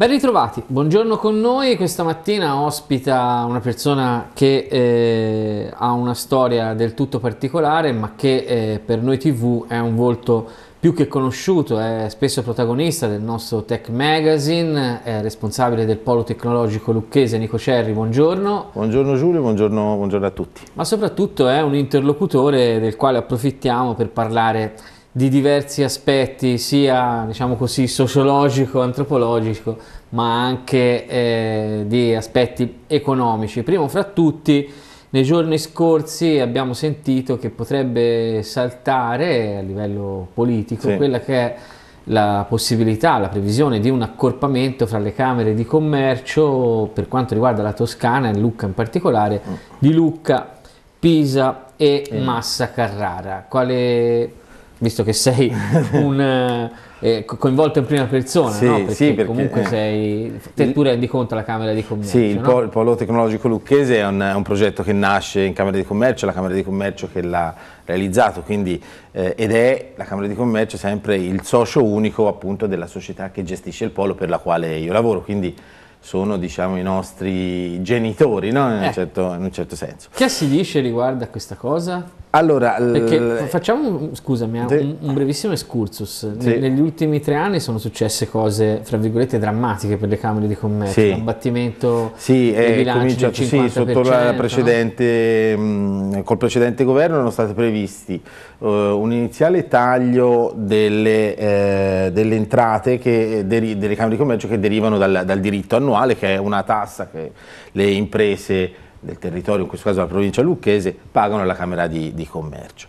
Ben ritrovati, buongiorno con noi. Questa mattina ospita una persona che eh, ha una storia del tutto particolare, ma che eh, per noi TV è un volto più che conosciuto, è spesso protagonista del nostro Tech Magazine, è responsabile del polo tecnologico lucchese Nico Cerri, buongiorno. Buongiorno Giulio, buongiorno, buongiorno a tutti. Ma soprattutto è un interlocutore del quale approfittiamo per parlare di diversi aspetti, sia diciamo così sociologico, antropologico, ma anche eh, di aspetti economici. Primo fra tutti, nei giorni scorsi abbiamo sentito che potrebbe saltare a livello politico sì. quella che è la possibilità, la previsione di un accorpamento fra le camere di commercio per quanto riguarda la Toscana e Lucca in particolare, mm. di Lucca, Pisa e. Massa Carrara. Quale visto che sei un, eh, eh coinvolto in prima persona, sì, no? perché, sì, perché comunque eh, sei, te tu rendi conto alla Camera di Commercio. Sì, il, no? polo, il Polo Tecnologico Lucchese è un, è un, progetto che nasce in Camera di Commercio, è la Camera di Commercio che l'ha realizzato, quindi, eh, ed è la Camera di Commercio sempre il socio unico appunto della società che gestisce il polo per la quale io lavoro, quindi sono diciamo, i nostri genitori no? in, eh. un certo, in, un certo, senso. Che si dice riguardo a questa cosa? Allora, Perché facciamo scusami, un, un, brevissimo excursus. Sì. Negli ultimi tre anni sono successe cose, fra virgolette, drammatiche per le Camere di Commercio. Sì. L'abbattimento sì, dei bilanci del 50%. Sì, sotto la precedente, no? mh, col precedente governo erano stati previsti uh, un iniziale taglio delle, eh, delle entrate che, deri, delle Camere di Commercio che derivano dal, dal diritto annuale, che è una tassa che le imprese del territorio, in questo caso la provincia lucchese, pagano alla Camera di, di Commercio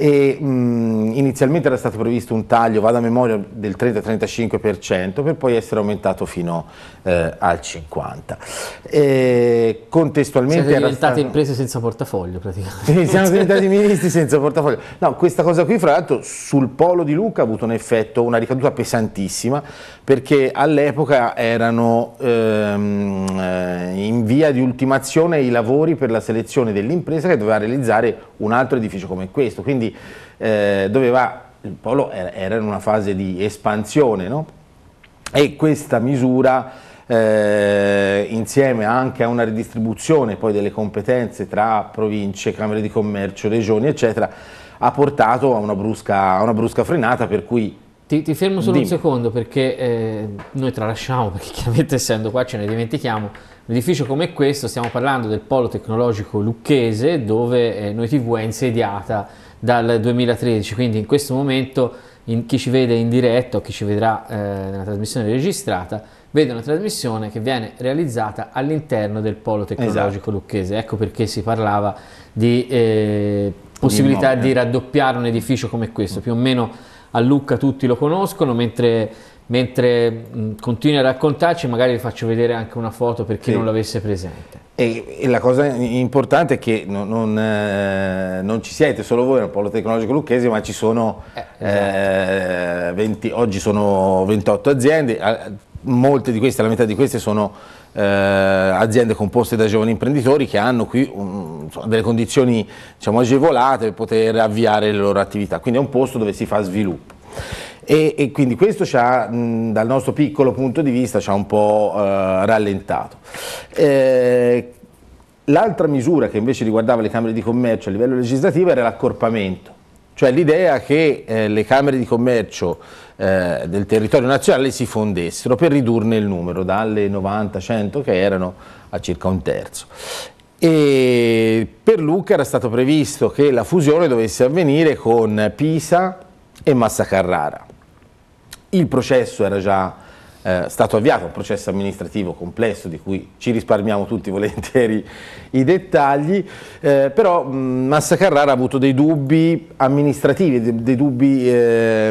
e mh, inizialmente era stato previsto un taglio, vado a memoria, del 30-35% per poi essere aumentato fino eh, al 50%. E contestualmente Siete diventate stato... imprese senza portafoglio praticamente. Siamo diventati ministri senza portafoglio. No, questa cosa qui fra l'altro sul polo di Luca ha avuto un effetto, una ricaduta pesantissima perché all'epoca erano ehm, eh, in via di ultimazione i lavori per la selezione dell'impresa che doveva realizzare un altro edificio come questo. Quindi eh, doveva, il polo era, era, in una fase di espansione no? e questa misura eh, insieme anche a una ridistribuzione poi delle competenze tra province, camere di commercio, regioni eccetera ha portato a una brusca, a una brusca frenata per cui ti, ti, fermo solo Dimmi. un secondo perché eh, noi tralasciamo, perché chiaramente essendo qua ce ne dimentichiamo, un edificio come questo, stiamo parlando del polo tecnologico lucchese dove eh, Noi TV è insediata dal 2013, quindi in questo momento in, chi ci vede in diretta o chi ci vedrà eh, nella trasmissione registrata vede una trasmissione che viene realizzata all'interno del polo tecnologico esatto. lucchese, ecco perché si parlava di eh, possibilità di, di raddoppiare un edificio come questo, più o meno a Lucca tutti lo conoscono, mentre mentre mh, continui a raccontarci magari vi faccio vedere anche una foto per chi sì. non l'avesse presente. E, e, la cosa importante è che non, non, eh, non, ci siete solo voi nel polo tecnologico lucchese, ma ci sono, eh, esatto. eh, 20, oggi sono 28 aziende, molte di queste, la metà di queste sono eh, aziende composte da giovani imprenditori che hanno qui um, insomma, delle condizioni diciamo, agevolate per poter avviare le loro attività, quindi è un posto dove si fa sviluppo. E, e, quindi questo ci ha, mh, dal nostro piccolo punto di vista ci ha un po' eh, rallentato. Eh, L'altra misura che invece riguardava le Camere di Commercio a livello legislativo era l'accorpamento, cioè l'idea che eh, le Camere di Commercio eh, del territorio nazionale si fondessero per ridurne il numero dalle 90-100 che erano a circa un terzo. E per Lucca era stato previsto che la fusione dovesse avvenire con Pisa e Massa Carrara. Il processo era già eh, stato avviato, un processo amministrativo complesso di cui ci risparmiamo tutti volentieri i dettagli, eh, però mh, Massa Carrara ha avuto dei dubbi amministrativi, dei, dei dubbi eh,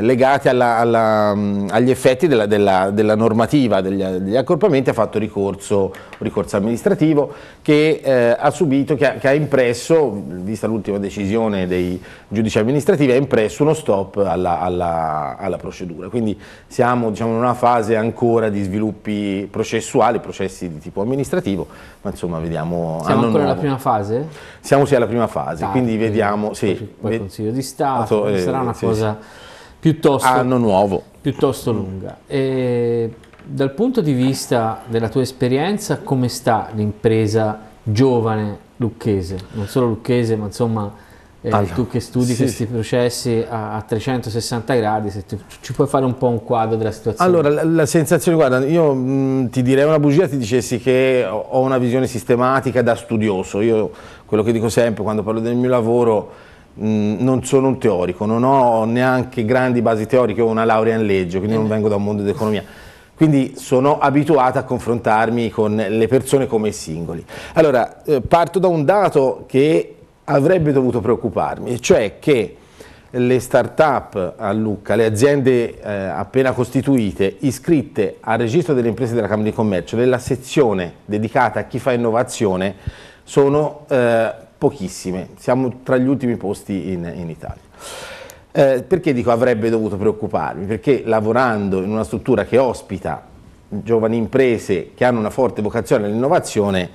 legati alla, alla, agli effetti della, della, della normativa degli, degli, accorpamenti, ha fatto ricorso, ricorso amministrativo che eh, ha subito, che ha, che ha impresso, vista l'ultima decisione dei giudici amministrativi, ha impresso uno stop alla, alla, procedura. Quindi siamo diciamo, in una fase ancora di sviluppi processuali, processi di tipo amministrativo, ma insomma vediamo... Siamo ancora nella prima fase? Siamo sì alla prima fase, Tardi, quindi vediamo... Sì, poi il Consiglio di Stato, eh, sarà una sì, cosa piuttosto, anno nuovo. piuttosto lunga. E dal punto di vista della tua esperienza, come sta l'impresa giovane lucchese? Non solo lucchese, ma insomma eh, allora, tu che studi sì, questi processi a, a, 360 gradi, se tu, ci puoi fare un po' un quadro della situazione? Allora, la, la sensazione, guarda, io mh, ti direi una bugia, ti dicessi che ho una visione sistematica da studioso. Io quello che dico sempre quando parlo del mio lavoro, mh, non sono un teorico, non ho neanche grandi basi teoriche, ho una laurea in legge, quindi non vengo da un mondo dell'economia. Quindi sono abituato a confrontarmi con le persone come singoli. Allora, eh, parto da un dato che avrebbe dovuto preoccuparmi, cioè che le start-up a Lucca, le aziende eh, appena costituite, iscritte al registro delle imprese della Camera di Commercio, nella sezione dedicata a chi fa innovazione, sono eh, pochissime, siamo tra gli ultimi posti in, in Italia. Eh, perché dico avrebbe dovuto preoccuparmi? Perché lavorando in una struttura che ospita giovani imprese che hanno una forte vocazione all'innovazione,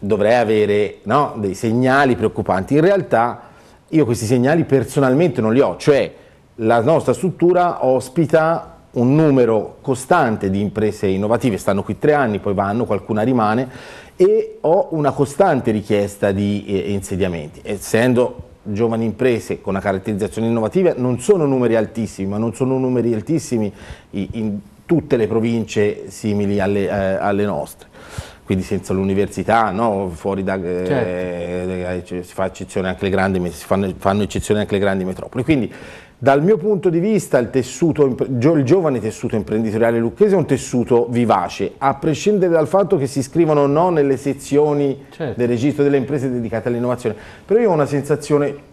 dovrei avere no, dei segnali preoccupanti. In realtà io questi segnali personalmente non li ho, cioè la nostra struttura ospita un numero costante di imprese innovative, stanno qui tre anni, poi vanno, qualcuna rimane, e ho una costante richiesta di eh, insediamenti. Essendo giovani imprese con una caratterizzazione innovativa non sono numeri altissimi, ma non sono numeri altissimi in tutte le province simili alle, eh, alle nostre quindi senza l'università, no? fuori da, eh, certo. eh, si fa eccezione anche le grandi, si fanno, fanno, eccezione anche le grandi metropoli. Quindi dal mio punto di vista il, tessuto, il giovane tessuto imprenditoriale lucchese è un tessuto vivace, a prescindere dal fatto che si iscrivano o no nelle sezioni certo. del registro delle imprese dedicate all'innovazione. Però io ho una sensazione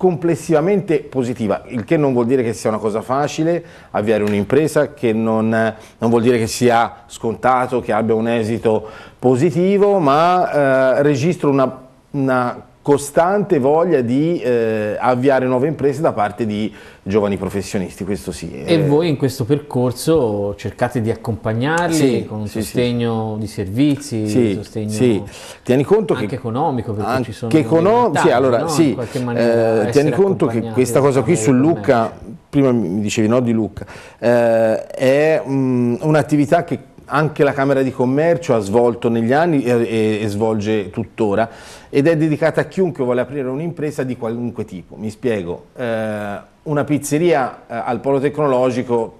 complessivamente positiva, il che non vuol dire che sia una cosa facile avviare un'impresa, che non, non, vuol dire che sia scontato, che abbia un esito positivo, ma eh, registro una, una costante voglia di eh, avviare nuove imprese da parte di giovani professionisti, questo sì. E voi in questo percorso cercate di accompagnarli sì, con un sì, sostegno sì. di servizi, sì, sostegno sì. Tieni conto anche che, economico, perché anche ci sono economico, sì, allora, no? sì, eh, tieni conto che questa cosa qui su Lucca, prima mi dicevi no di Lucca, eh, è un'attività che anche la Camera di Commercio ha svolto negli anni e, e, svolge tuttora ed è dedicata a chiunque vuole aprire un'impresa di qualunque tipo. Mi spiego, eh, una pizzeria eh, al polo tecnologico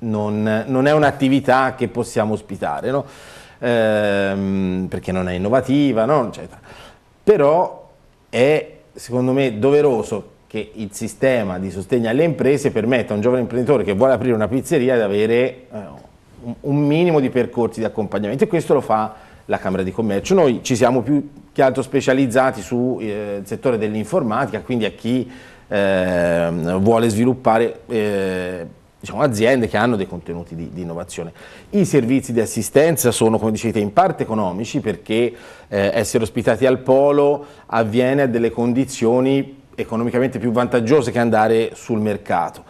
non, non è un'attività che possiamo ospitare, no? eh, perché non è innovativa, no? però è secondo me doveroso che il sistema di sostegno alle imprese permetta a un giovane imprenditore che vuole aprire una pizzeria di avere eh, un minimo di percorsi di accompagnamento e questo lo fa la Camera di Commercio. Noi ci siamo più che altro specializzati sul eh, settore dell'informatica, quindi a chi eh, vuole sviluppare eh, diciamo, aziende che hanno dei contenuti di, di, innovazione. I servizi di assistenza sono, come dicete, in parte economici perché eh, essere ospitati al polo avviene a delle condizioni economicamente più vantaggiose che andare sul mercato.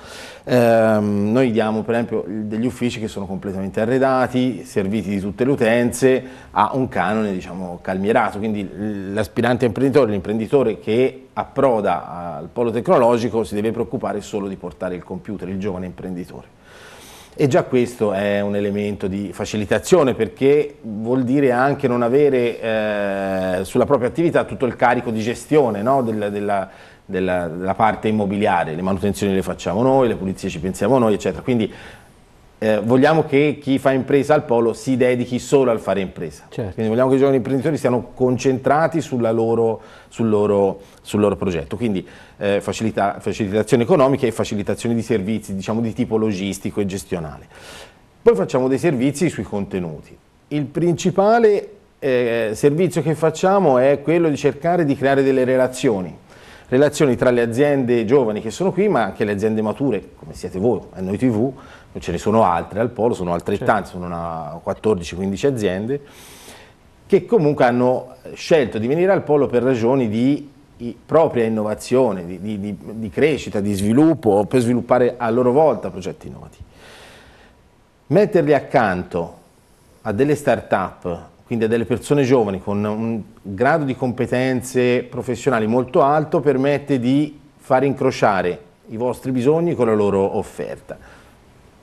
Eh, noi diamo per esempio degli uffici che sono completamente arredati, serviti di tutte le utenze, a un canone diciamo, calmierato, quindi l'aspirante imprenditore, l'imprenditore che approda al polo tecnologico si deve preoccupare solo di portare il computer, il giovane imprenditore. E già questo è un elemento di facilitazione perché vuol dire anche non avere eh, sulla propria attività tutto il carico di gestione no? della, della della, della, parte immobiliare, le manutenzioni le facciamo noi, le pulizie ci pensiamo noi, eccetera. Quindi eh, vogliamo che chi fa impresa al polo si dedichi solo al fare impresa. Certo. Quindi vogliamo che i giovani imprenditori siano concentrati loro, sul, loro, sul, loro, progetto. Quindi eh, facilita, facilitazione economica e facilitazione di servizi, diciamo di tipo logistico e gestionale. Poi facciamo dei servizi sui contenuti. Il principale eh, servizio che facciamo è quello di cercare di creare delle relazioni relazioni tra le aziende giovani che sono qui, ma anche le aziende mature, come siete voi, a Noi TV, ce ne sono altre al Polo, sono altrettanti, certo. sono 14-15 aziende, che comunque hanno scelto di venire al Polo per ragioni di propria innovazione, di, di, di, di crescita, di sviluppo, per sviluppare a loro volta progetti innovativi. Metterli accanto a delle start-up quindi a delle persone giovani con un grado di competenze professionali molto alto permette di far incrociare i vostri bisogni con la loro offerta.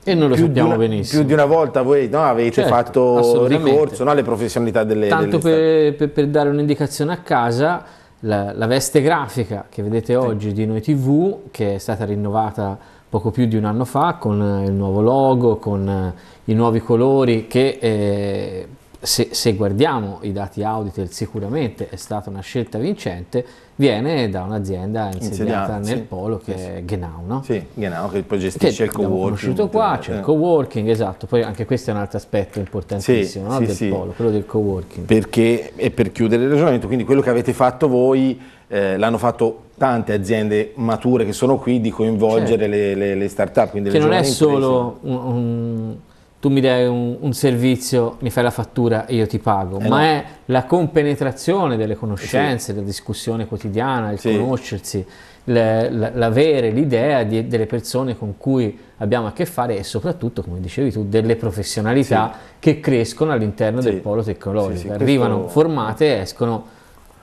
E noi lo più sappiamo una, benissimo. Più di una volta voi no, avete certo, fatto ricorso no, alle professionalità delle Tanto delle per, per, per, dare un'indicazione a casa, la, la, veste grafica che vedete oggi di Noi TV, che è stata rinnovata poco più di un anno fa con il nuovo logo, con i nuovi colori che eh, se, se, guardiamo i dati Auditel sicuramente è stata una scelta vincente, viene da un'azienda insediata nel sì, polo che sì, è Genau, no? Sì, Genau che poi gestisce che il co-working. conosciuto qua, c'è il co-working, esatto, poi anche questo è un altro aspetto importantissimo no? del polo, quello del co-working. Perché, e per chiudere il ragionamento, quindi quello che avete fatto voi eh, l'hanno fatto tante aziende mature che sono qui di coinvolgere certo. le, le, le start-up. Che non è solo un, un tu mi dai un, un, servizio, mi fai la fattura e io ti pago, eh ma no. è la compenetrazione delle conoscenze, sì. la discussione quotidiana, il sì. conoscersi, l'avere l'idea delle persone con cui abbiamo a che fare e soprattutto, come dicevi tu, delle professionalità sì. che crescono all'interno del polo tecnologico, arrivano questo... formate e escono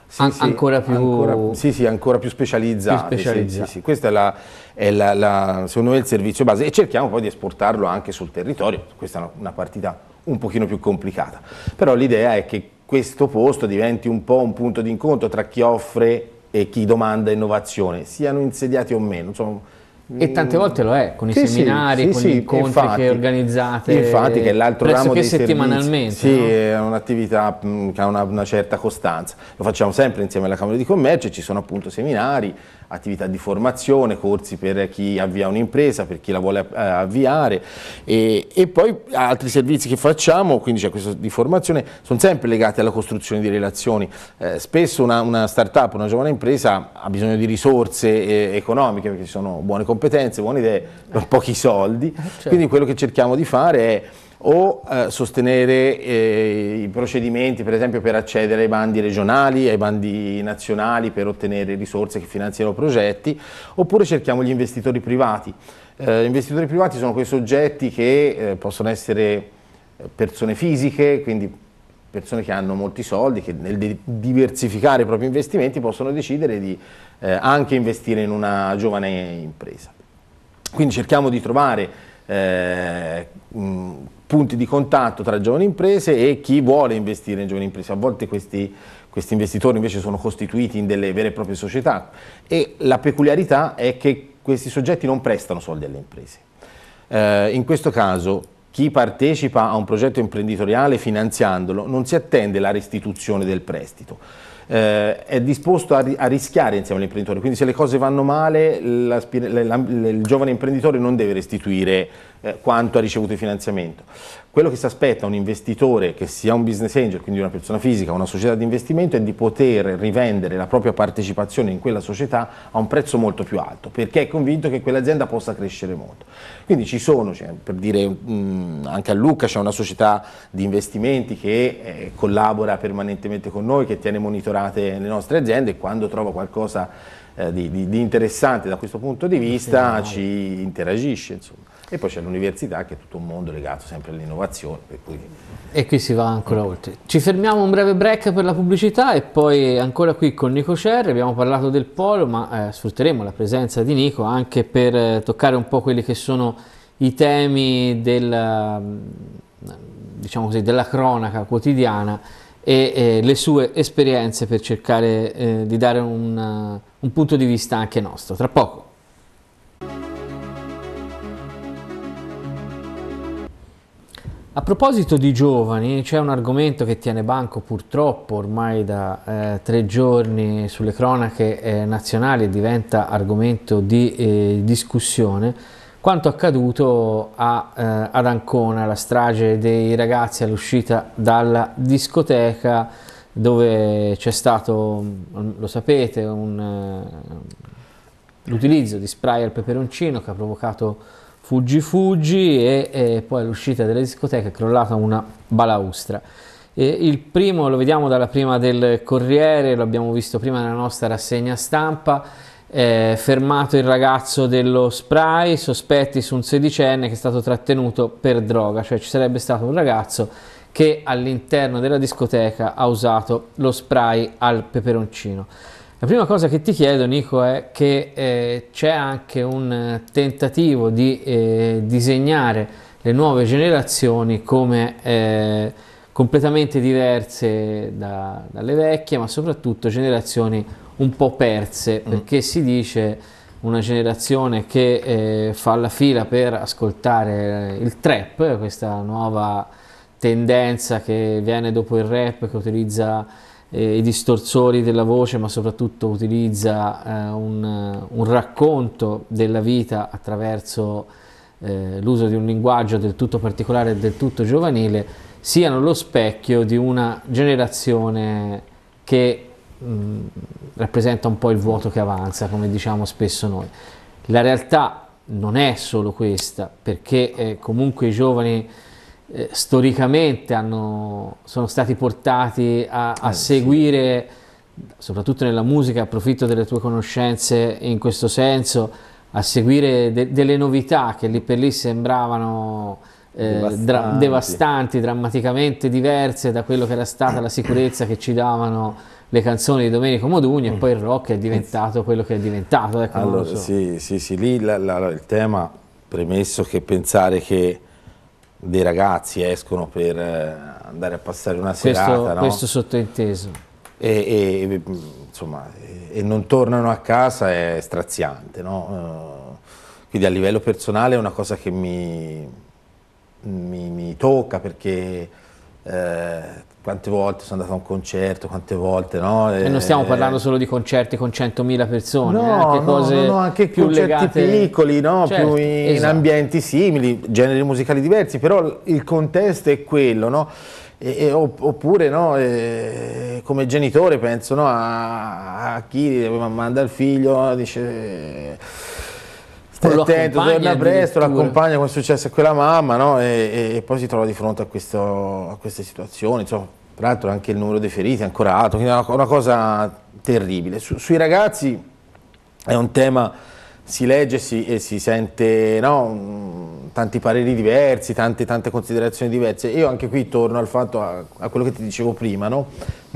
sì, An- sì, ancora più ancora, sì, sì, ancora più specializzati. Più specializzati. Sì, Questo è, la, è la, la, secondo me il servizio base e cerchiamo poi di esportarlo anche sul territorio. Questa è una partita un pochino più complicata. Però l'idea è che questo posto diventi un po' un punto di incontro tra chi offre e chi domanda innovazione, siano insediati o meno. Insomma, e tante volte lo è, con i sì, seminari, sì, con sì, gli incontri infatti, che organizzate infatti che è l'altro ramo dei settimanalmente. Servizi. Sì, no? è un'attività che ha una, una, certa costanza. Lo facciamo sempre insieme alla Camera di Commercio, ci sono appunto seminari, attività di formazione, corsi per chi avvia un'impresa, per chi la vuole eh, avviare e, e, poi altri servizi che facciamo, quindi c'è questo di formazione, sono sempre legati alla costruzione di relazioni. Eh, spesso una, una start-up, una giovane impresa ha bisogno di risorse eh, economiche perché ci sono buone competenze, buone idee, per pochi soldi, eh, certo. quindi quello che cerchiamo di fare è o eh, sostenere eh, i procedimenti per esempio per accedere ai bandi regionali, ai bandi nazionali per ottenere risorse che finanziano progetti, oppure cerchiamo gli investitori privati. Eh, gli investitori privati sono quei soggetti che eh, possono essere eh, persone fisiche, quindi persone che hanno molti soldi, che nel diversificare i propri investimenti possono decidere di eh, anche investire in una giovane impresa. Quindi cerchiamo di trovare mh, punti di contatto tra giovani imprese e chi vuole investire in giovani imprese. A volte questi, questi investitori invece sono costituiti in delle vere e proprie società e la peculiarità è che questi soggetti non prestano soldi alle imprese. Eh, in questo caso chi partecipa a un progetto imprenditoriale finanziandolo non si attende la restituzione del prestito, eh, è disposto a, a, rischiare insieme all'imprenditore, quindi se le cose vanno male il giovane imprenditore non deve restituire eh, quanto ha ricevuto di finanziamento. Quello che si aspetta un investitore che sia un business angel, quindi una persona fisica, una società di investimento, è di poter rivendere la propria partecipazione in quella società a un prezzo molto più alto, perché è convinto che quell'azienda possa crescere molto. Quindi ci sono, cioè, per dire mh, mm, anche a Lucca c'è una società di investimenti che eh, collabora permanentemente con noi, che tiene monitorate le nostre aziende e quando trova qualcosa eh, di, di, di, interessante da questo punto di vista ci interagisce. Insomma. E poi c'è l'università che è tutto un mondo legato sempre all'innovazione. Cui... E qui si va ancora oltre. Ci fermiamo un breve break per la pubblicità e poi ancora qui con Nico Cerri, abbiamo parlato del polo ma eh, sfrutteremo la presenza di Nico anche per eh, toccare un po' quelli che sono i temi del, mm, diciamo così, della cronaca quotidiana e eh, le sue esperienze per cercare eh, di dare un, un punto di vista anche nostro. Tra poco. A proposito di giovani, c'è un argomento che tiene banco purtroppo ormai da eh, tre giorni sulle cronache eh, nazionali e diventa argomento di eh, discussione, quanto accaduto a, eh, ad Ancona, la strage dei ragazzi all'uscita dalla discoteca dove c'è stato, lo sapete, eh, l'utilizzo di spray al peperoncino che ha provocato fuggi fuggi e, e poi all'uscita della discoteca è crollata una balaustra. E il primo lo vediamo dalla prima del Corriere, lo abbiamo visto prima nella nostra rassegna stampa, eh, fermato il ragazzo dello spray, sospetti su un sedicenne che è stato trattenuto per droga, cioè ci sarebbe stato un ragazzo che all'interno della discoteca ha usato lo spray al peperoncino. La prima cosa che ti chiedo, Nico, è che eh, c'è anche un tentativo di eh, disegnare le nuove generazioni come eh, completamente diverse da, dalle vecchie, ma soprattutto generazioni un po' perse, mm. perché si dice una generazione che eh, fa la fila per ascoltare il trap, questa nuova tendenza che viene dopo il rap, che utilizza eh, i distorsori della voce, ma soprattutto utilizza eh, un, un, racconto della vita attraverso eh, l'uso di un linguaggio del tutto particolare e del tutto giovanile, siano lo specchio di una generazione che mh, rappresenta un po' il vuoto che avanza, come diciamo spesso noi. La realtà non è solo questa, perché eh, comunque i giovani eh, storicamente hanno, sono stati portati a, a eh, seguire, sì. soprattutto nella musica, approfitto delle tue conoscenze in questo senso, a seguire de delle novità che lì per lì sembravano eh, devastanti. Dra devastanti, drammaticamente diverse da quello che era stata la sicurezza che ci davano le canzoni di Domenico Modugni e poi il rock è diventato quello che è diventato. Ecco, allora, so. sì, sì, sì, lì la, la, il tema, premesso che pensare che dei ragazzi escono per eh, andare a passare una questo, serata. No? Questo sottointeso. E, e, insomma, e, non tornano a casa è straziante. No? Uh, quindi a livello personale è una cosa che mi, mi, mi tocca perché eh, quante volte sono andato a un concerto, quante volte no? E, non stiamo parlando solo di concerti con 100.000 persone, no, anche cose no, no, anche più concerti legate... piccoli, no? certo, più in esatto. ambienti simili, generi musicali diversi, però il contesto è quello, no? E, e, oppure no, eh, come genitore penso no, a, a, chi manda il figlio, dice stai attento, torna presto, l'accompagna come è successo a quella mamma no? e, e, poi si trova di fronte a, questo, a queste situazioni. Insomma, tra l'altro anche il numero dei feriti è ancora alto, quindi è una, una cosa terribile. Su, sui ragazzi è un tema si legge e si, e si sente no, tanti pareri diversi, tante, tante, considerazioni diverse. Io anche qui torno al fatto, a, a quello che ti dicevo prima, no?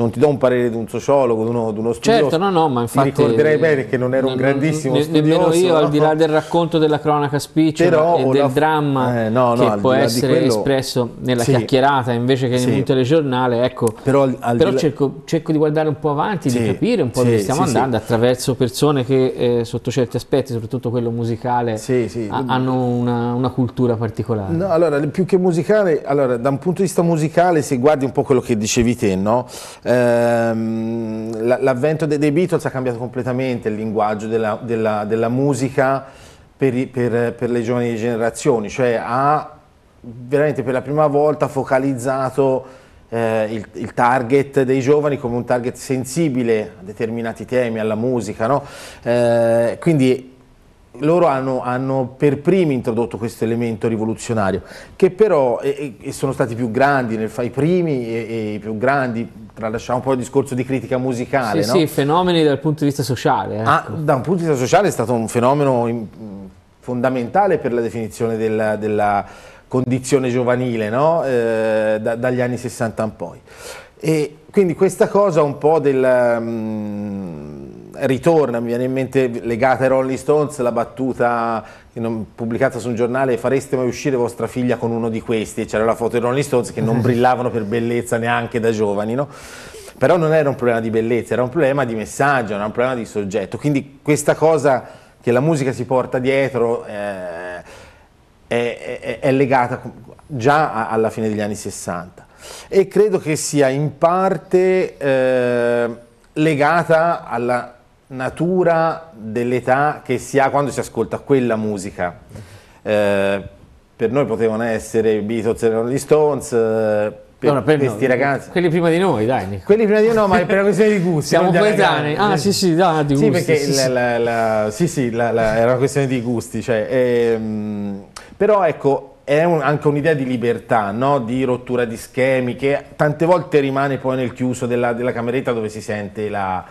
Non ti do un parere di un sociologo, di uno, di uno studioso. Certo, no, no, ma infatti... Ti ricorderei bene che non ero un grandissimo ne, studioso. Nemmeno io, no? al di là del racconto della cronaca spicciola e del dramma eh, no, no, che può essere quello... espresso nella sì. chiacchierata invece che sì. nel telegiornale, ecco, però, al, però cerco, cerco, di guardare un po' avanti, sì. di capire un po' dove stiamo andando attraverso persone che eh, sotto certi aspetti, soprattutto quello musicale, ha, hanno una, una, cultura particolare. No, allora, più che musicale, allora, da un punto di vista musicale, se guardi un po' quello che dicevi te, no? Ehm, l'avvento dei Beatles ha cambiato completamente il linguaggio della, della, della musica per, per, per, le giovani generazioni, cioè ha veramente per la prima volta focalizzato eh, il, il, target dei giovani come un target sensibile a determinati temi, alla musica, no? eh, quindi loro hanno, hanno, per primi introdotto questo elemento rivoluzionario, che però e, e sono stati più grandi, nel, i primi e, i più grandi, tralasciamo un po' il discorso di critica musicale. Sì, no? sì, fenomeni dal punto di vista sociale. Ah, ecco. Ah, da un punto di vista sociale è stato un fenomeno in, fondamentale per la definizione della, della condizione giovanile, no? eh, da, dagli anni 60 in poi. E quindi questa cosa un po' del... Um, ritorna, mi viene in mente legata ai Rolling Stones la battuta pubblicata su un giornale fareste mai uscire vostra figlia con uno di questi? C'era la foto dei Rolling Stones che non brillavano per bellezza neanche da giovani no? però non era un problema di bellezza era un problema di messaggio era un problema di soggetto. Quindi questa cosa che la musica si porta dietro eh, è, è, è, legata già alla fine degli anni 60 e credo che sia in parte eh, legata alla natura dell'età che si ha quando si ascolta quella musica. Eh, per noi potevano essere Beatles e Rolling Stones, eh, per, no, per questi no, ragazzi. Quelli prima di noi, dai. Quelli prima di noi, no, ma è per una questione di gusti. Siamo coetanei. Ah, sì, sì, da, di sì, gusti. Perché sì, la, la, la, sì, sì, era una questione di gusti. Cioè, ehm, però ecco, è un, anche un'idea di libertà, no? di rottura di schemi, che tante volte rimane poi nel chiuso della, della cameretta dove si sente la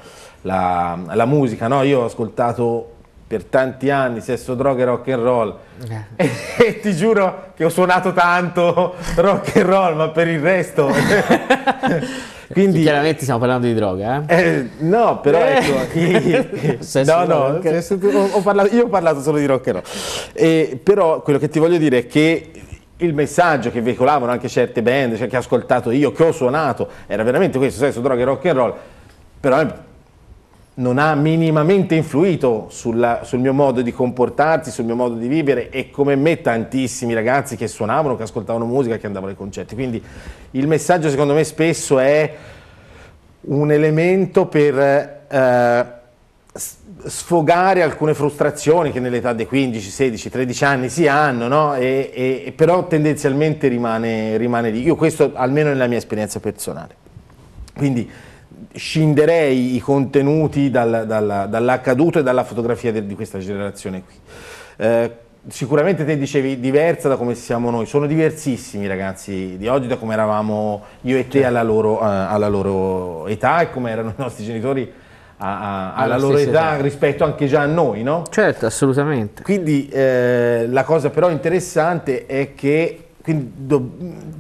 la, la musica, no? io ho ascoltato per tanti anni sesso, droga e rock and roll eh. e, e, ti giuro che ho suonato tanto rock and roll ma per il resto quindi chiaramente stiamo parlando di droga eh? eh no però eh. ecco no no sesso, ho parlato, io ho parlato solo di rock and roll però quello che ti voglio dire è che il messaggio che veicolavano anche certe band, cioè che ho ascoltato io, che ho suonato, era veramente questo, sesso, droga e rock and roll, però non ha minimamente influito sulla, sul mio modo di comportarsi, sul mio modo di vivere e come me tantissimi ragazzi che suonavano, che ascoltavano musica, che andavano ai concerti. Quindi il messaggio secondo me spesso è un elemento per eh, sfogare alcune frustrazioni che nell'età dei 15, 16, 13 anni si hanno, no? e, e, però tendenzialmente rimane, rimane lì. Io questo almeno nella mia esperienza personale. Quindi scinderei i contenuti dal, dal, dall'accaduto e dalla fotografia de, di questa generazione qui. Eh, sicuramente te dicevi diversa da come siamo noi, sono diversissimi i ragazzi di oggi da come eravamo io e te certo. alla, loro, uh, alla, loro, età e come erano i nostri genitori a, a, alla loro età, età, rispetto anche già a noi, no? Certo, assolutamente. Quindi eh, la cosa però interessante è che do,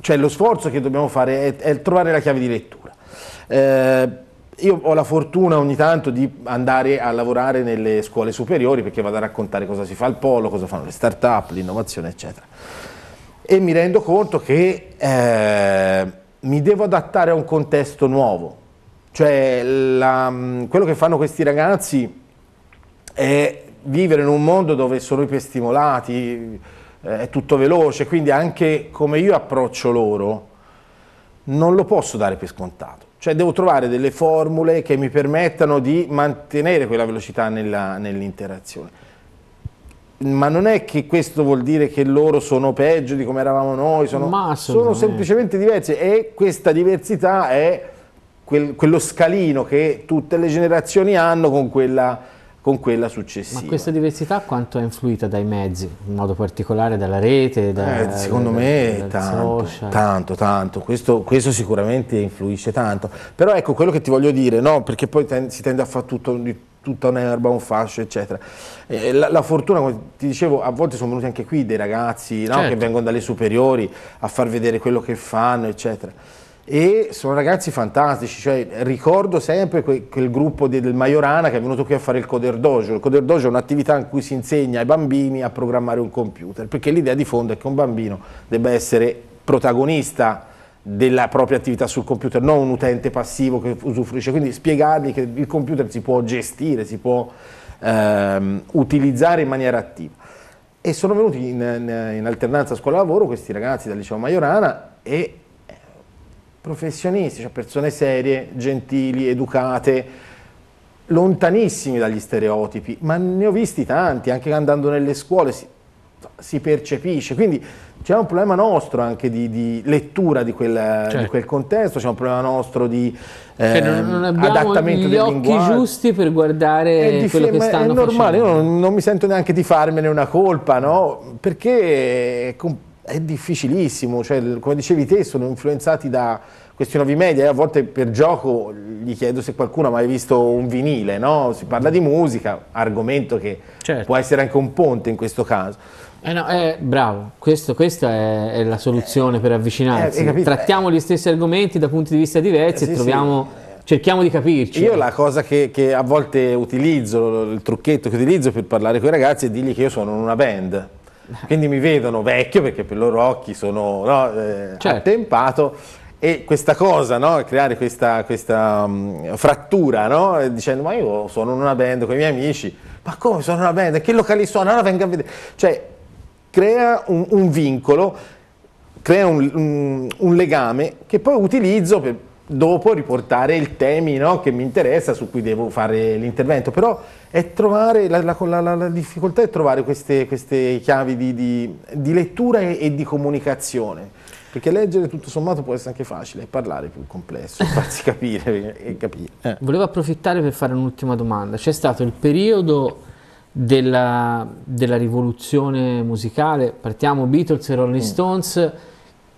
cioè lo sforzo che dobbiamo fare è, è trovare la chiave di lettura. Eh, io ho la fortuna ogni tanto di andare a lavorare nelle scuole superiori perché vado a raccontare cosa si fa al polo, cosa fanno le start-up, l'innovazione, eccetera. E mi rendo conto che eh, mi devo adattare a un contesto nuovo. Cioè, la, quello che fanno questi ragazzi è vivere in un mondo dove sono iperstimolati, eh, è tutto veloce, quindi anche come io approccio loro, non lo posso dare per scontato. Cioè devo trovare delle formule che mi permettano di mantenere quella velocità nell'interazione. Ma non è che questo vuol dire che loro sono peggio di come eravamo noi, sono, sono semplicemente diversi e questa diversità è quel, quello scalino che tutte le generazioni hanno con quella con quella successiva. Ma questa diversità quanto è influita dai mezzi, in modo particolare dalla rete? Da, eh, secondo da, me da, tanto, tanto, tanto, questo, questo, sicuramente influisce tanto, però ecco quello che ti voglio dire, no? perché poi ten, si tende a fare tutto, tutta un'erba, un fascio, eccetera. Eh, la, la, fortuna, come ti dicevo, a volte sono venuti anche qui dei ragazzi no? certo. che vengono dalle superiori a far vedere quello che fanno, eccetera e sono ragazzi fantastici, cioè, ricordo sempre que quel gruppo di, del Majorana che è venuto qui a fare il Coder Dojo, il Coder Dojo è un'attività in cui si insegna ai bambini a programmare un computer, perché l'idea di fondo è che un bambino debba essere protagonista della propria attività sul computer, non un utente passivo che usufruisce, quindi spiegargli che il computer si può gestire, si può ehm, utilizzare in maniera attiva. E sono venuti in, in, in alternanza scuola-lavoro questi ragazzi dal liceo Majorana e professionisti, cioè persone serie, gentili, educate, lontanissimi dagli stereotipi, ma ne ho visti tanti, anche andando nelle scuole si, si percepisce, quindi c'è un problema nostro anche di, di lettura di quel, certo. di quel, contesto, c'è un problema nostro di eh, non, non adattamento gli occhi giusti per guardare quello che stanno È normale, facendo. io non, non, mi sento neanche di farmene una colpa, no? Perché... È è difficilissimo, cioè, come dicevi te sono influenzati da questi nuovi media e a volte per gioco gli chiedo se qualcuno ha mai visto un vinile, no? si parla di musica, argomento che certo. può essere anche un ponte in questo caso. Eh no, eh, bravo, Questo, questa è, è, la soluzione eh, per avvicinarsi. Eh, Trattiamo gli stessi argomenti da punti di vista diversi e troviamo... Sì cerchiamo di capirci. Io la cosa che, che, a volte utilizzo, il trucchetto che utilizzo per parlare con i ragazzi è dirgli che io sono in una band quindi mi vedono vecchio perché per i loro occhi sono no, eh, certo. attempato e questa cosa, no, creare questa, questa um, frattura, no, dicendo ma io sono in una band con i miei amici, ma come sono in una band? Che locali sono? Allora venga a vedere. Cioè, crea un, un vincolo, crea un, un, un legame che poi utilizzo per dopo riportare il temi no, che mi interessa, su cui devo fare l'intervento, però trovare, la, la, la, la, difficoltà è trovare queste, queste chiavi di, di, di lettura e, e, di comunicazione, perché leggere tutto sommato può essere anche facile, parlare è più complesso, farsi capire e capire. Eh. Volevo approfittare per fare un'ultima domanda, c'è stato il periodo della, della rivoluzione musicale, partiamo Beatles e Rolling mm. Stones, mm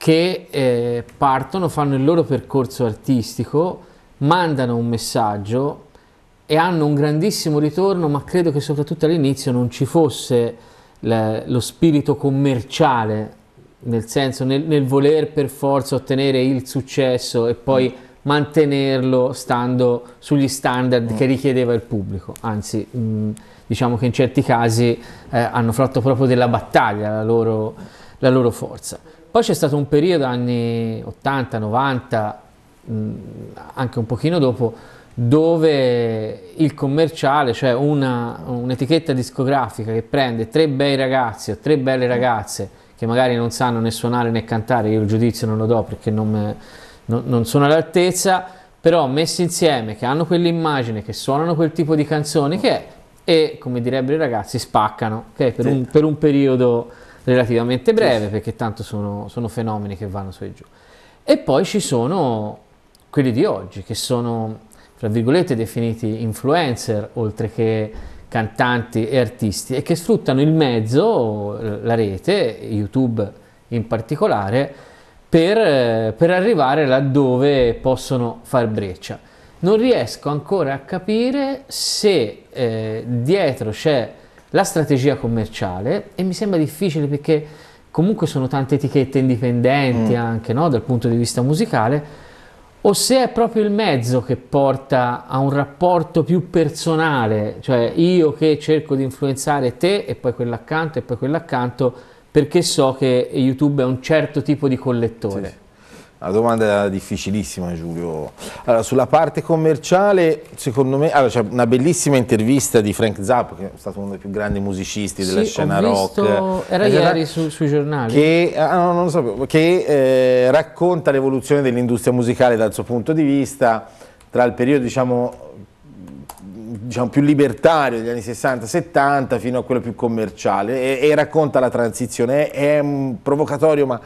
che eh, partono, fanno il loro percorso artistico, mandano un messaggio e hanno un grandissimo ritorno, ma credo che soprattutto all'inizio non ci fosse le, lo spirito commerciale, nel senso nel, nel, voler per forza ottenere il successo e poi mm. mantenerlo stando sugli standard mm. che richiedeva il pubblico, anzi mh, mm, diciamo che in certi casi eh, hanno fatto proprio della battaglia la loro, la loro forza. Poi c'è stato un periodo, anni 80, 90, mh, anche un pochino dopo, dove il commerciale, cioè un'etichetta discografica che prende tre bei ragazzi o tre belle ragazze che magari non sanno né suonare né cantare, io il giudizio non lo do perché non, me, non, non sono all'altezza, però messi insieme, che hanno quell'immagine, che suonano quel tipo di canzoni, che è, e come direbbero i ragazzi, spaccano, okay? per, un, per, un, periodo relativamente breve, sì. perché tanto sono, sono fenomeni che vanno su e giù. E poi ci sono quelli di oggi, che sono tra virgolette definiti influencer oltre che cantanti e artisti e che sfruttano il mezzo, la rete, YouTube in particolare, per, per arrivare laddove possono far breccia. Non riesco ancora a capire se eh, dietro c'è la strategia commerciale e mi sembra difficile perché comunque sono tante etichette indipendenti mm. anche no, dal punto di vista musicale o se è proprio il mezzo che porta a un rapporto più personale, cioè io che cerco di influenzare te e poi quell'accanto e poi quell'accanto perché so che YouTube è un certo tipo di collettore. Sì. Una domanda difficilissima Giulio. Allora, sulla parte commerciale, secondo me, allora, c'è una bellissima intervista di Frank Zappa, che è stato uno dei più grandi musicisti della sì, scena rock. Era ieri su, sui giornali. Che, ah, no, non lo sapevo, che eh, racconta l'evoluzione dell'industria musicale dal suo punto di vista, tra il periodo diciamo, diciamo, più libertario degli anni 60-70 fino a quello più commerciale e, e racconta la transizione. È, è un provocatorio ma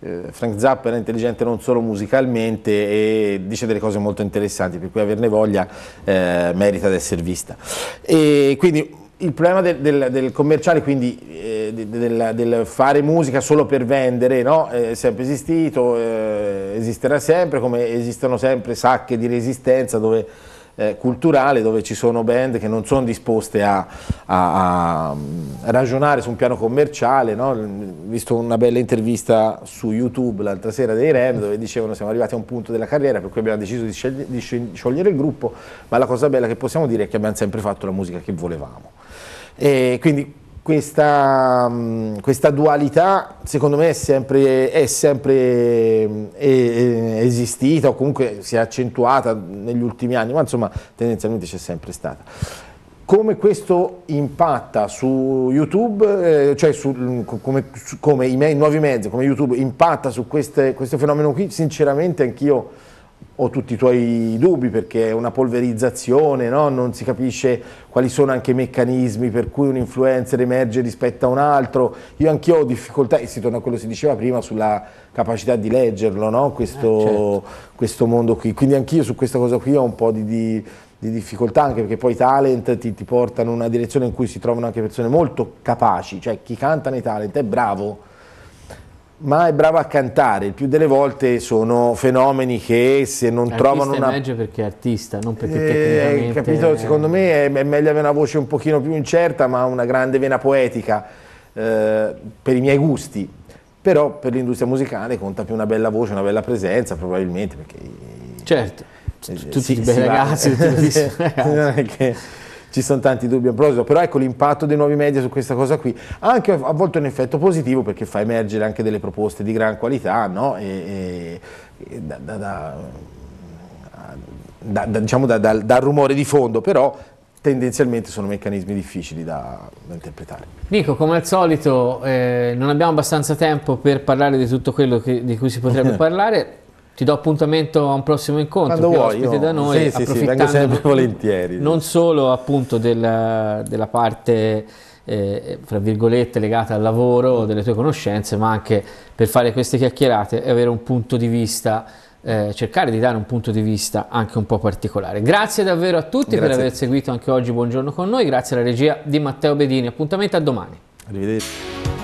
Frank Zappa era intelligente non solo musicalmente e dice delle cose molto interessanti, per cui averne voglia eh, merita di essere vista. E quindi il problema del, del, del commerciale, quindi eh, del, del, fare musica solo per vendere, no? è sempre esistito, eh, esisterà sempre, come esistono sempre sacche di resistenza dove eh, culturale dove ci sono band che non sono disposte a, a, a ragionare su un piano commerciale. No? Ho visto una bella intervista su YouTube l'altra sera dei Rem dove dicevano siamo arrivati a un punto della carriera per cui abbiamo deciso di, scegli, di sciogliere il gruppo, ma la cosa bella che possiamo dire è che abbiamo sempre fatto la musica che volevamo. E quindi questa, mm, questa, dualità secondo me è sempre, è sempre mm, esistita o comunque si è accentuata negli ultimi anni, ma insomma tendenzialmente c'è sempre stata. Come questo impatta su YouTube, eh, cioè su, mm, come, su, come, i me, nuovi mezzi, come YouTube impatta su queste, questo fenomeno qui, sinceramente anch'io ho tutti i tuoi dubbi perché è una polverizzazione, no? non si capisce quali sono anche i meccanismi per cui un influencer emerge rispetto a un altro. Io anch'io ho difficoltà, e si torna a quello che si diceva prima, sulla capacità di leggerlo, no? questo, eh, certo. questo, mondo qui. Quindi anch'io su questa cosa qui ho un po' di, di, di difficoltà, anche perché poi i talent ti, ti portano in una direzione in cui si trovano anche persone molto capaci, cioè chi canta nei talent è bravo, ma è brava a cantare, il più delle volte sono fenomeni che se non L'artista trovano una... meglio perché è artista, non perché eh. Capito? Secondo me è, è, meglio avere una voce un pochino più incerta ma una grande vena poetica eh, per i miei gusti, però per l'industria musicale conta più una bella voce, una bella presenza probabilmente perché... Certo, eh, tutti i bei ragazzi, tutti i ragazzi ci sono tanti dubbi a proposito, però ecco l'impatto dei nuovi media su questa cosa qui, anche a volte un effetto positivo perché fa emergere anche delle proposte di gran qualità, no? e, e, da, da, da, diciamo dal rumore di fondo, però tendenzialmente sono meccanismi difficili da, da interpretare. Nico, come al solito eh, non abbiamo abbastanza tempo per parlare di tutto quello che, di cui si potrebbe parlare, ti do appuntamento a un prossimo incontro Quando vuoi, ospite io, da noi sì, sì, sì, vengo sempre volentieri non solo appunto della, della parte eh, fra virgolette legata al lavoro delle tue conoscenze ma anche per fare queste chiacchierate e avere un punto di vista eh, cercare di dare un punto di vista anche un po' particolare. Grazie davvero a tutti grazie. per aver seguito anche oggi Buongiorno con noi. Grazie alla regia di Matteo Bedini. Appuntamento a domani. Arrivederci